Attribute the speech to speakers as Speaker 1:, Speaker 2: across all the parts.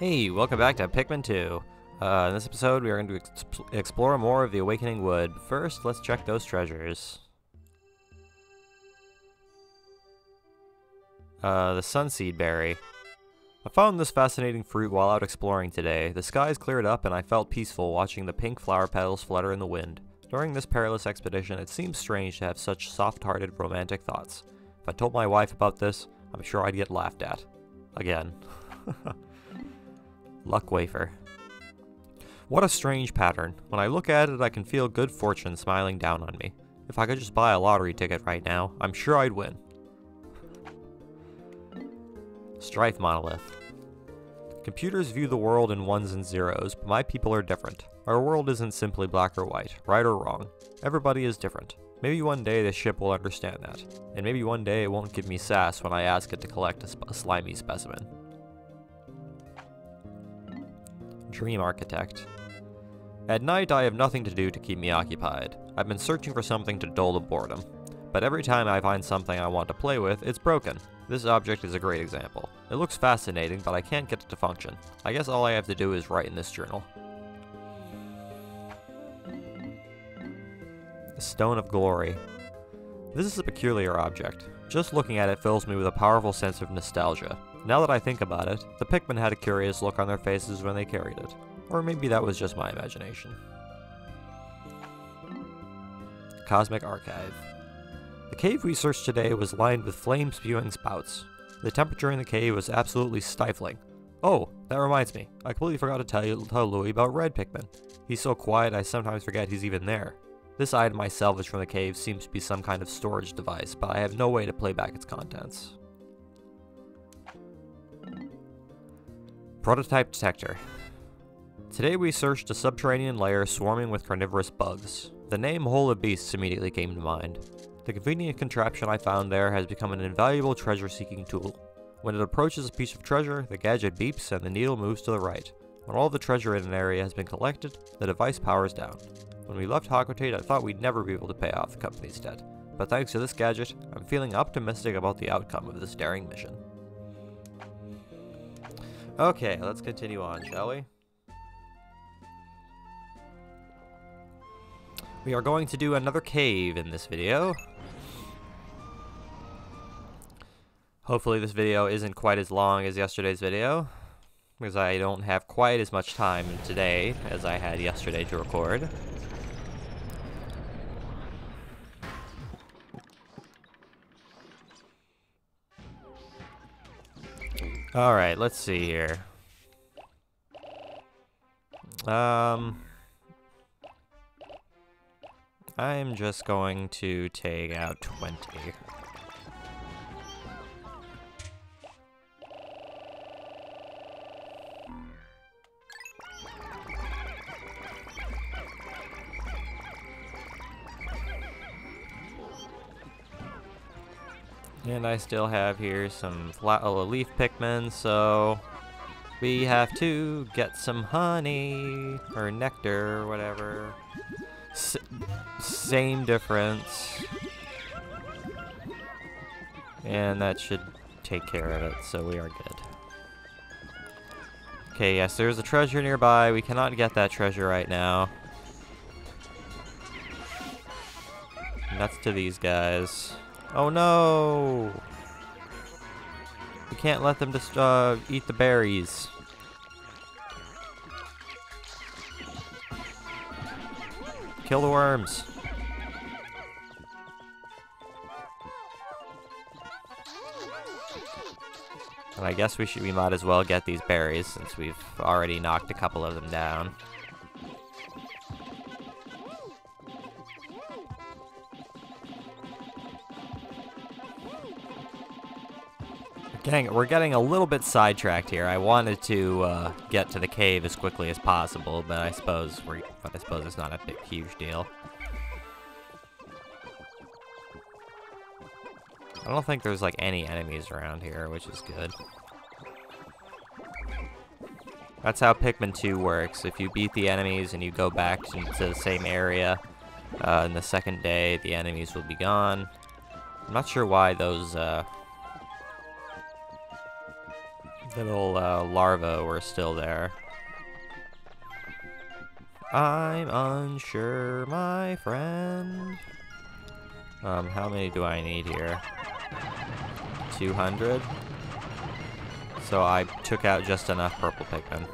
Speaker 1: Hey, welcome back to Pikmin 2. Uh, in this episode, we are going to ex explore more of the Awakening Wood. First, let's check those treasures. Uh, the Sunseed Berry. I found this fascinating fruit while out exploring today. The skies cleared up and I felt peaceful watching the pink flower petals flutter in the wind. During this perilous expedition, it seems strange to have such soft-hearted romantic thoughts. If I told my wife about this, I'm sure I'd get laughed at. Again. Luck Wafer. What a strange pattern. When I look at it, I can feel good fortune smiling down on me. If I could just buy a lottery ticket right now, I'm sure I'd win. Strife Monolith. Computers view the world in ones and zeros, but my people are different. Our world isn't simply black or white, right or wrong. Everybody is different. Maybe one day the ship will understand that, and maybe one day it won't give me sass when I ask it to collect a, a slimy specimen. Dream Architect. At night, I have nothing to do to keep me occupied. I've been searching for something to dull the boredom. But every time I find something I want to play with, it's broken. This object is a great example. It looks fascinating, but I can't get it to function. I guess all I have to do is write in this journal. The Stone of Glory. This is a peculiar object. Just looking at it fills me with a powerful sense of nostalgia. Now that I think about it, the Pikmin had a curious look on their faces when they carried it. Or maybe that was just my imagination. Cosmic Archive. The cave we searched today was lined with flame-spewing spouts. The temperature in the cave was absolutely stifling. Oh, that reminds me. I completely forgot to tell you tell Louie about Red Pikmin. He's so quiet I sometimes forget he's even there. This item I salvaged from the cave seems to be some kind of storage device, but I have no way to play back its contents. Prototype Detector. Today we searched a subterranean layer swarming with carnivorous bugs. The name Hole of Beasts immediately came to mind. The convenient contraption I found there has become an invaluable treasure-seeking tool. When it approaches a piece of treasure, the gadget beeps and the needle moves to the right. When all the treasure in an area has been collected, the device powers down. When we left Hocotate, I thought we'd never be able to pay off the company's debt. But thanks to this gadget, I'm feeling optimistic about the outcome of this daring mission. Okay, let's continue on, shall we? We are going to do another cave in this video. Hopefully this video isn't quite as long as yesterday's video, because I don't have quite as much time today as I had yesterday to record. Alright, let's see here. Um... I'm just going to take out 20. And I still have here some uh, leaf Pikmin, so we have to get some honey, or nectar, or whatever. S same difference. And that should take care of it, so we are good. Okay, yes, there's a treasure nearby. We cannot get that treasure right now. Nuts to these guys. Oh no! We can't let them just uh, eat the berries. Kill the worms. And I guess we should we might as well get these berries since we've already knocked a couple of them down. Dang we're getting a little bit sidetracked here. I wanted to uh, get to the cave as quickly as possible, but I suppose we I suppose it's not a big, huge deal. I don't think there's like any enemies around here, which is good. That's how Pikmin 2 works. If you beat the enemies and you go back to, to the same area uh, in the second day, the enemies will be gone. I'm not sure why those uh, Little uh, larvae were still there. I'm unsure, my friend. Um, how many do I need here? 200? So I took out just enough purple Pikmin.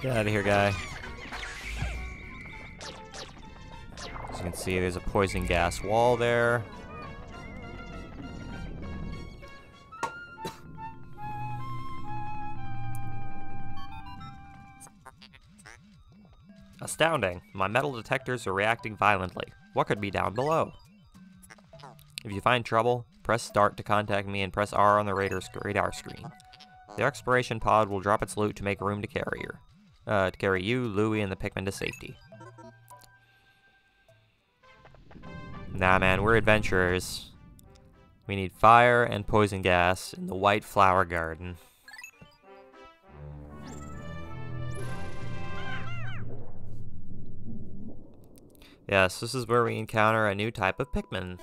Speaker 1: Get out of here, guy. You can see, there's a poison gas wall there. Astounding! My metal detectors are reacting violently. What could be down below? If you find trouble, press start to contact me and press R on the radar screen. The exploration pod will drop its loot to make room to carry her uh, to carry you, Louie, and the Pikmin to safety. Nah, man, we're adventurers. We need fire and poison gas in the White Flower Garden. Yes, this is where we encounter a new type of Pikmin.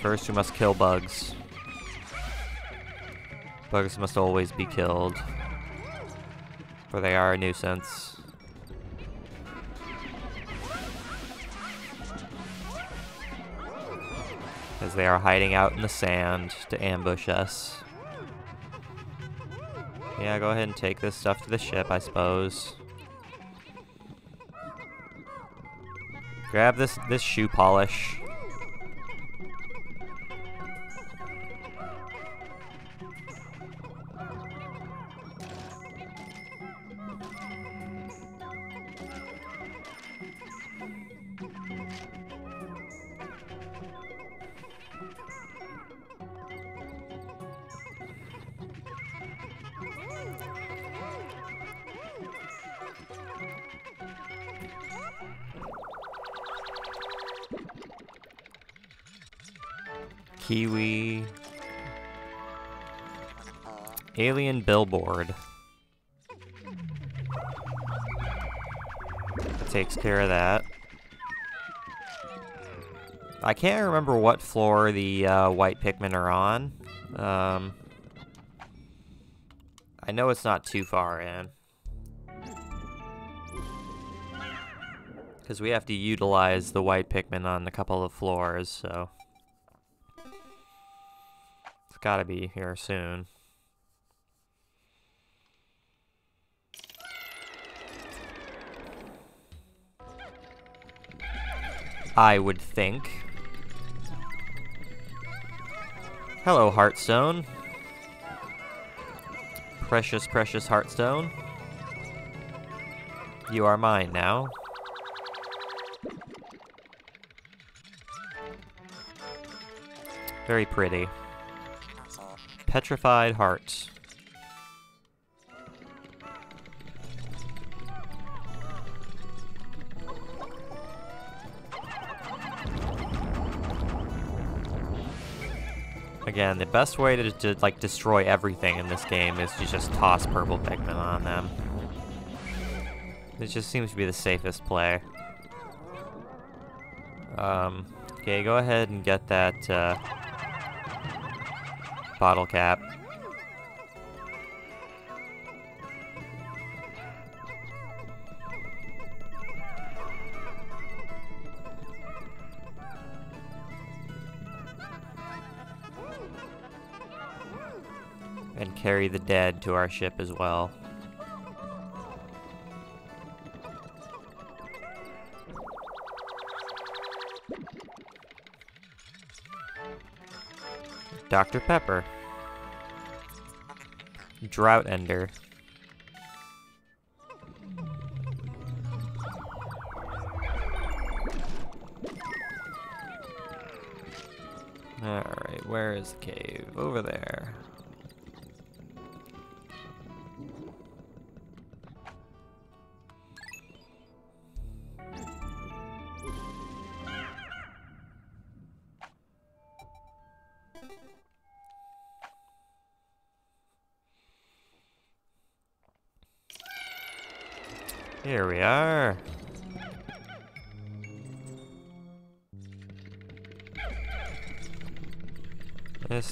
Speaker 1: First, we must kill bugs. Bugs must always be killed. For they are a nuisance. As they are hiding out in the sand to ambush us. Yeah, go ahead and take this stuff to the ship, I suppose. Grab this this shoe polish. Kiwi. Alien billboard. That takes care of that. I can't remember what floor the uh, white Pikmin are on. Um, I know it's not too far in. Because we have to utilize the white Pikmin on a couple of floors, so... It's gotta be here soon. I would think. Hello, Heartstone. Precious, precious Heartstone. You are mine now. Very pretty. Petrified Heart. Again, the best way to, to, like destroy everything in this game is to just toss purple Pikmin on them. It just seems to be the safest play. Um, okay, go ahead and get that uh, bottle cap. and carry the dead to our ship as well. Dr. Pepper. Drought Ender. Alright, where is the cave? Over there.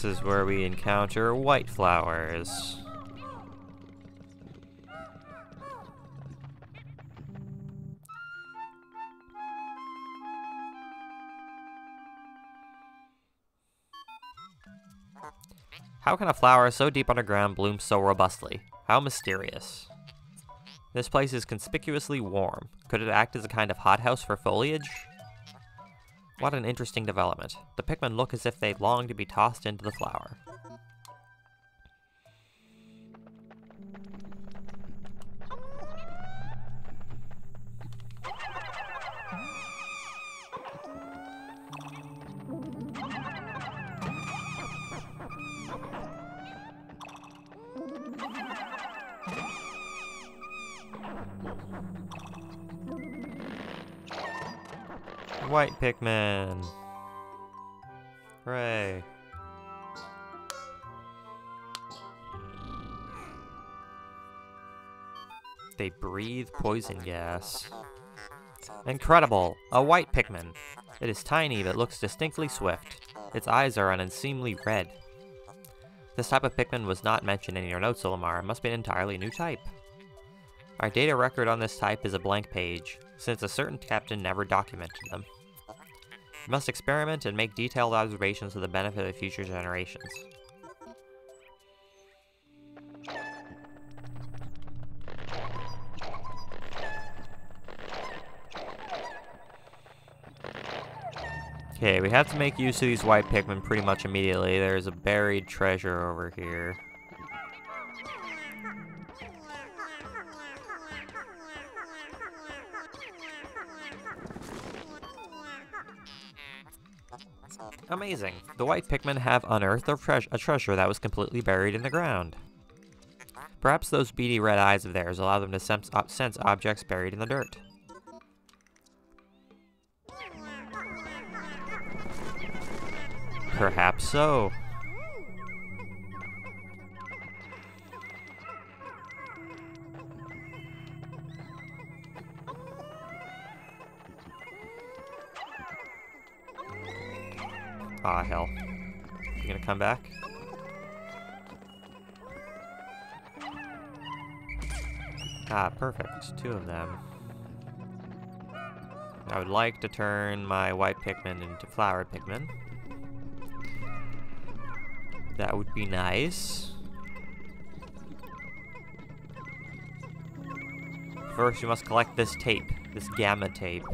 Speaker 1: This is where we encounter white flowers. How can a flower so deep underground bloom so robustly? How mysterious. This place is conspicuously warm. Could it act as a kind of hothouse for foliage? What an interesting development. The Pikmin look as if they long to be tossed into the flower. White Pikmin! Hooray. They breathe poison gas. Incredible! A white Pikmin! It is tiny but looks distinctly swift. Its eyes are an unseemly red. This type of Pikmin was not mentioned in your notes, Olimar. It must be an entirely new type. Our data record on this type is a blank page, since a certain captain never documented them. You must experiment and make detailed observations for the benefit of future generations. Okay, we have to make use of these white Pikmin pretty much immediately. There's a buried treasure over here. Amazing. The white Pikmin have unearthed a, tre a, treasure that was completely buried in the ground. Perhaps those beady red eyes of theirs allow them to sense, uh, sense objects buried in the dirt. Perhaps so. Ah, hell. You gonna come back? Ah, perfect. Two of them. I would like to turn my white Pikmin into flower Pikmin. That would be nice. First, you must collect this tape, this gamma tape.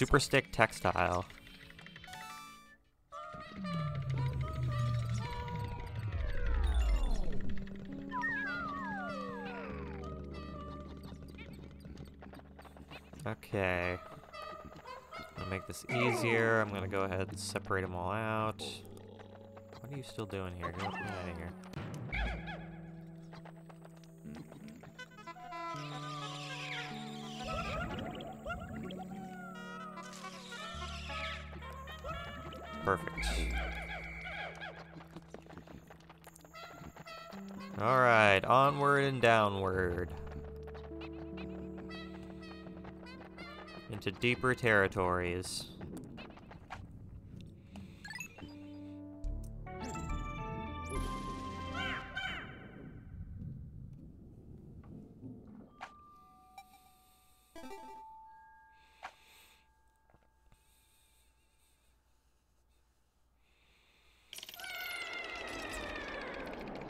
Speaker 1: Super Stick Textile. Okay. To make this easier, I'm gonna go ahead and separate them all out. What are you still doing here? Get out of here. Into deeper territories.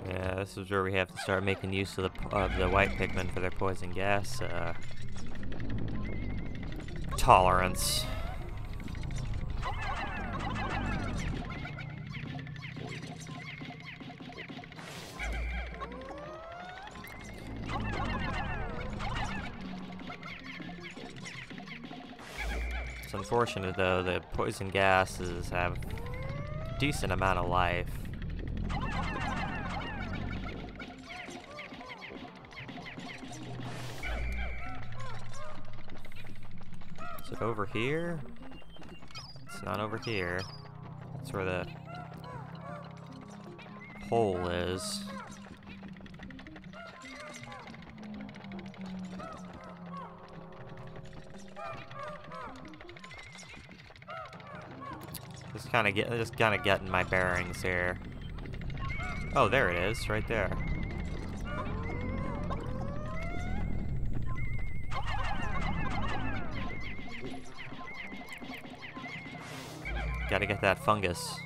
Speaker 1: Yeah, this is where we have to start making use of the of the white Pikmin for their poison gas uh, tolerance. It's unfortunate though that poison gases have a decent amount of life. It over here? It's not over here. That's where the hole is. Just kind of get, just kind of getting my bearings here. Oh, there it is, right there. Gotta that fungus.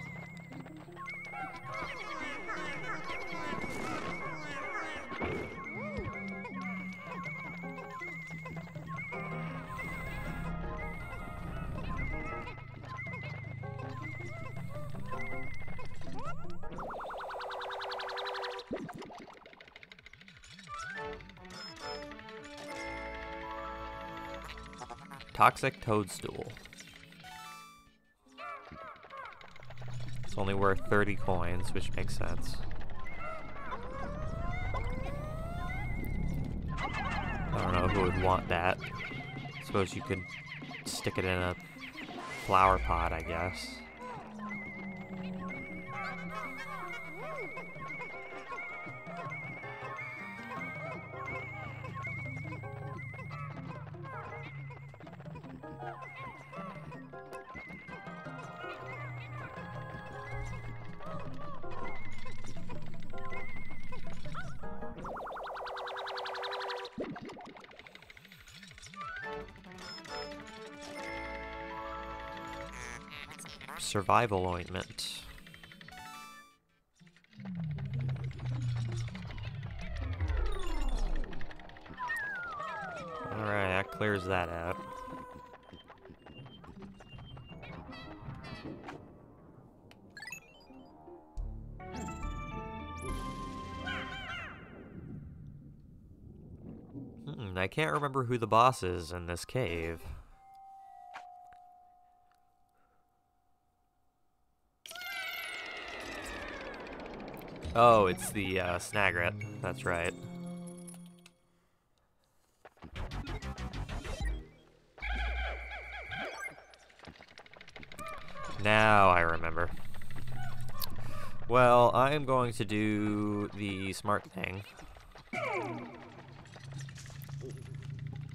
Speaker 1: Toxic toadstool. Only worth 30 coins, which makes sense. I don't know who would want that. Suppose you could stick it in a flower pot, I guess. Survival ointment. Alright, that clears that out. Hmm, I can't remember who the boss is in this cave. Oh, it's the uh. That's right. Now I remember. Well, I am going to do the smart thing.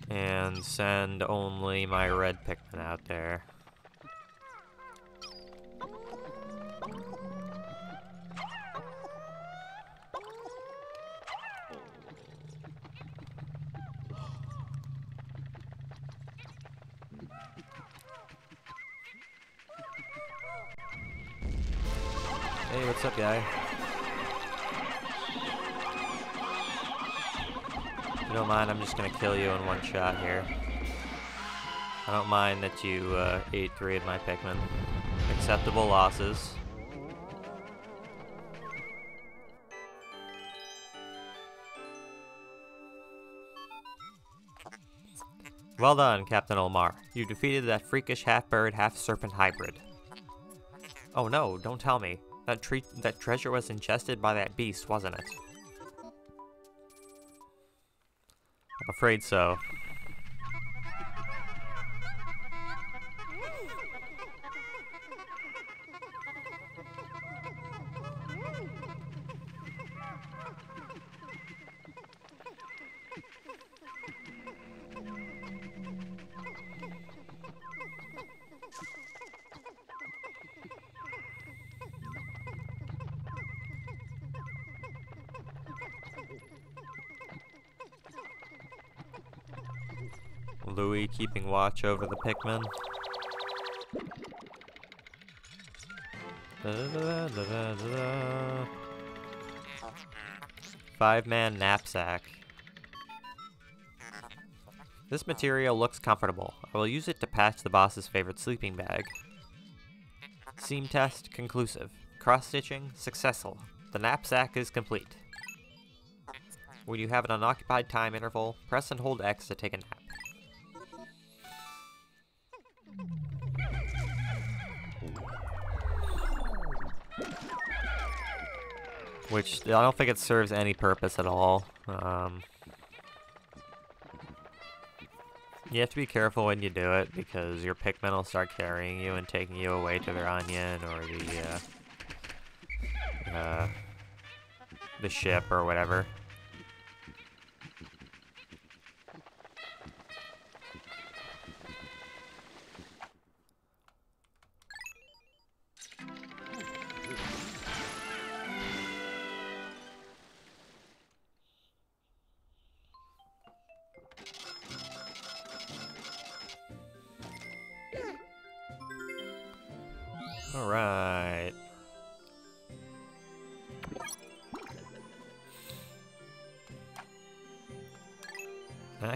Speaker 1: And send only my red Pikmin out there. What's up, guy? If you don't mind, I'm just gonna kill you in one shot here. I don't mind that you uh, ate three of my Pikmin. Acceptable losses. Well done, Captain Olimar. You defeated that freakish half-bird, half-serpent hybrid. Oh no, don't tell me. That tre that treasure was ingested by that beast, wasn't it? I'm afraid so. Keeping watch over the Pikmin. Five-man knapsack. This material looks comfortable. I will use it to patch the boss's favorite sleeping bag. Seam test conclusive. Cross-stitching successful. The knapsack is complete. When you have an unoccupied time interval, press and hold X to take a nap. Which, I don't think it serves any purpose at all. Um, you have to be careful when you do it, because your Pikmin will start carrying you and taking you away to their onion, or the, uh, uh, the ship or whatever.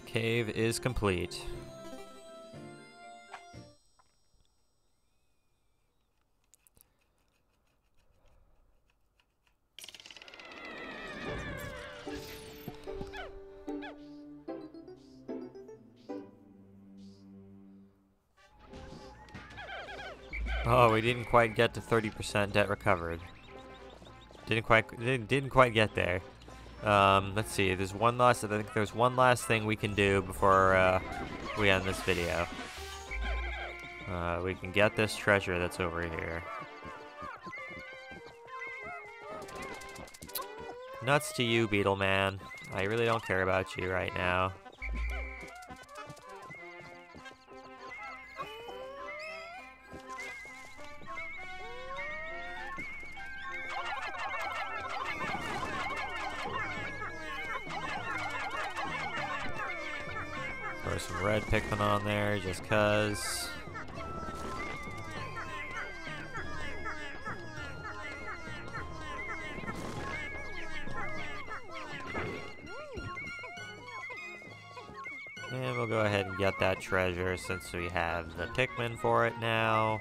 Speaker 1: Cave is complete. Oh, we didn't quite get to 30% debt recovered. Didn't quite didn't, didn't quite get there. Um, let's see. There's one last. I think there's one last thing we can do before uh, we end this video. Uh, we can get this treasure that's over here. Nuts to you, Beetle Man. I really don't care about you right now. Throw some red Pikmin on there just cuz. And we'll go ahead and get that treasure since we have the Pikmin for it now.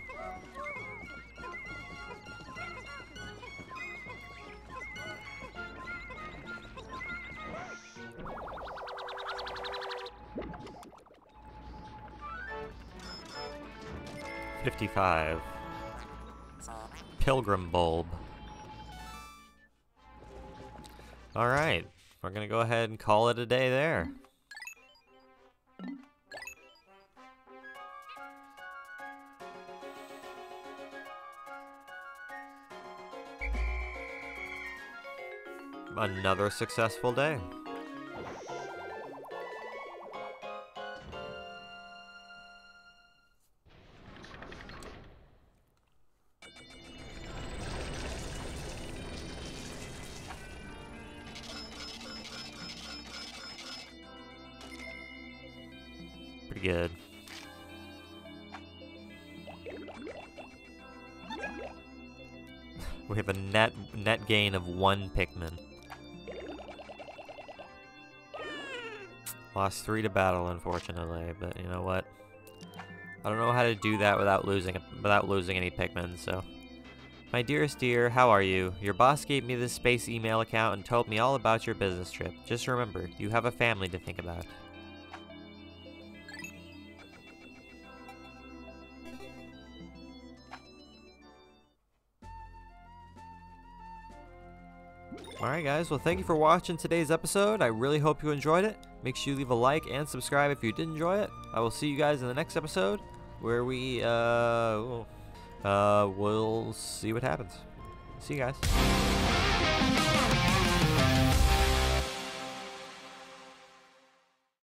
Speaker 1: Pilgrim bulb. Alright, we're gonna go ahead and call it a day there. Another successful day. Gain of one Pikmin. Lost three to battle, unfortunately, but you know what? I don't know how to do that without losing without losing any Pikmin, so. My dearest dear, how are you? Your boss gave me this space email account and told me all about your business trip. Just remember, you have a family to think about. Alright guys, well thank you for watching today's episode. I really hope you enjoyed it. Make sure you leave a like and subscribe if you did enjoy it. I will see you guys in the next episode where we, uh, uh, we'll see what happens. See you guys.